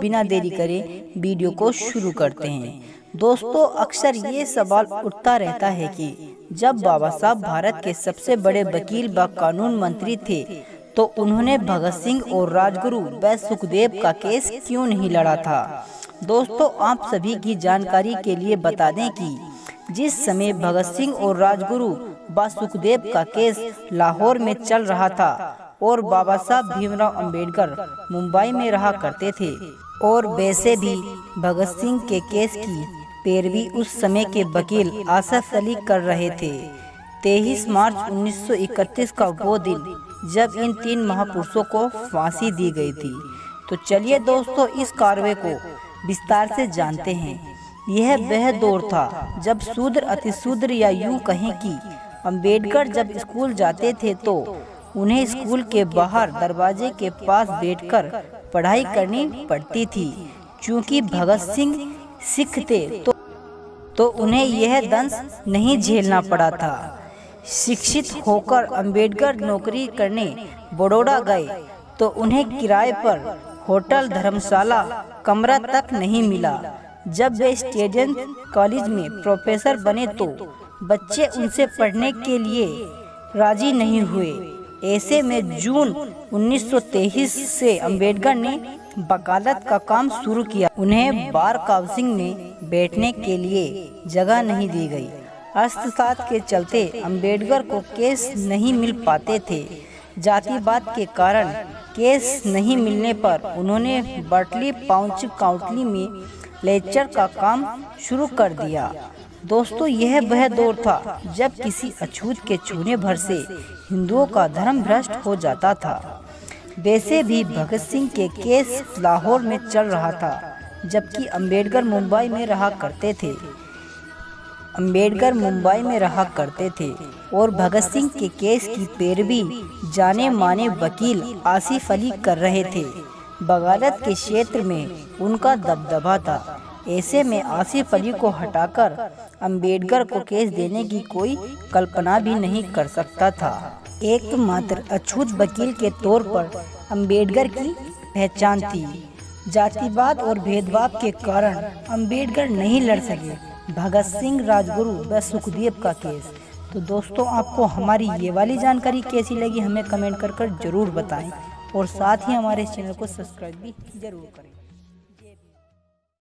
बिना देरी करे वीडियो को शुरू करते हैं। दोस्तों अक्सर ये सवाल उठता रहता है कि जब बाबा साहब भारत के सबसे बड़े वकील व कानून मंत्री थे तो उन्होंने भगत सिंह और राजगुरु व सुखदेव का केस क्यों नहीं लड़ा था? दोस्तों आप सभी की जानकारी के लिए बता दें कि जिस समय भगत सिंह और राजगुरु व सुखदेव का केस लाहौर में चल रहा था और बाबा साहब भीमराव अंबेडकर मुंबई में रहा करते थे। और वैसे भी भगत सिंह के केस की पैरवी उस समय के वकील आसफ अली कर रहे थे। 23 मार्च 1931 का वो दिन जब इन तीन महापुरुषों को फांसी दी गई थी। तो चलिए दोस्तों इस कार्रवाई को विस्तार से जानते हैं। यह वह दौर था जब शूद्र अतिशूद्र या यूँ कहें कि अंबेडकर जब स्कूल जाते थे तो उन्हें स्कूल के बाहर दरवाजे के पास बैठकर पढ़ाई करनी पड़ती थी। क्योंकि भगत सिंह सिख थे तो तो उन्हें यह दंश नहीं झेलना पड़ा था। शिक्षित होकर अंबेडकर नौकरी करने बड़ोड़ा गए तो उन्हें किराए पर होटल, धर्मशाला, कमरा तक नहीं मिला। जब वे स्टेडियम कॉलेज में प्रोफेसर बने तो बच्चे उनसे पढ़ने के लिए राज़ी नहीं हुए। ऐसे में जून 1923 से अंबेडकर ने वकालत का काम शुरू किया। उन्हें बार काउंसिल में बैठने के लिए जगह नहीं दी गई। अर्थशास्त्र के चलते अंबेडकर को केस नहीं मिल पाते थे। जातिवाद के कारण केस नहीं मिलने पर उन्होंने बर्टली पाउंच काउंटली में लेक्चर का काम शुरू कर दिया। दोस्तों, यह वह दौर था जब किसी अछूत के छूने भर से हिंदुओं का धर्म भ्रष्ट हो जाता था। वैसे भी भगत सिंह के केस लाहौर में चल रहा था, जबकि अंबेडकर मुंबई में रहा करते थे। अंबेडकर मुंबई में रहा करते थे और भगत सिंह के केस की पैरवी जाने माने वकील आसिफ अली कर रहे थे। बगालत के क्षेत्र में उनका दबदबा था। ऐसे में आसिफ अली को हटाकर अंबेडकर को केस देने की कोई कल्पना भी नहीं कर सकता था। एकमात्र अछूत वकील के तौर पर अंबेडकर की पहचान थी। जातिवाद और भेदभाव के कारण अंबेडकर नहीं लड़ सके। भगत सिंह राजगुरु व सुखदेव का केस। तो दोस्तों, आपको हमारी ये वाली जानकारी कैसी लगी, हमें कमेंट कर कर ज़रूर बताएँ। और साथ ही हमारे चैनल को सब्सक्राइब भी ज़रूर करें।